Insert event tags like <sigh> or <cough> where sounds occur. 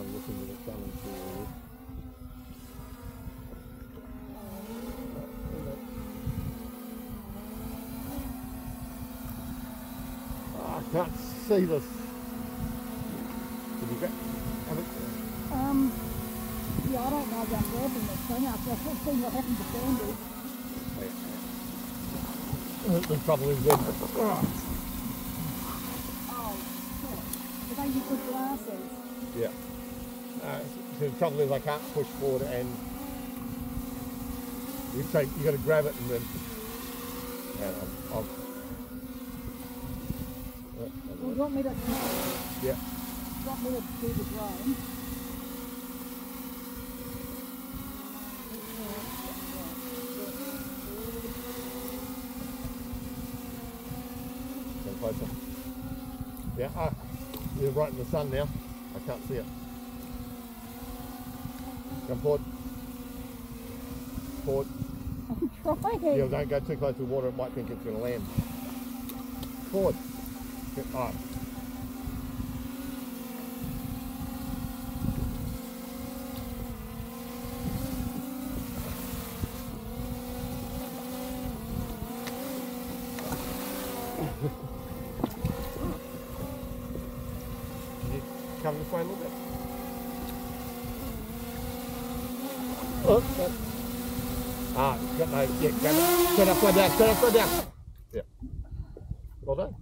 listen to it coming. Oh, ah, I can't see this. Did you get? It? Um, yeah, I don't know about grabbing this thing I've seen what happened to Sandy. Uh, the trouble is when ah. Oh, shit. Are they good glasses? yeah. Uh, so the trouble is I can't push forward and you take you got to grab it and then yeah, I'll, I'll, you want me to, yeah. want me to do the drone? Closer. Yeah, ah, you're right in the sun now. I can't see it. Come forward. Forward. <laughs> I'm trying. Yeah, don't go too close to the water. It might think it's going to land. Forward. All right. Come this way a little bit? Oh, oh. Ah, no, yeah, grab it. Turn upside down, turn upside down. Yeah. Well done.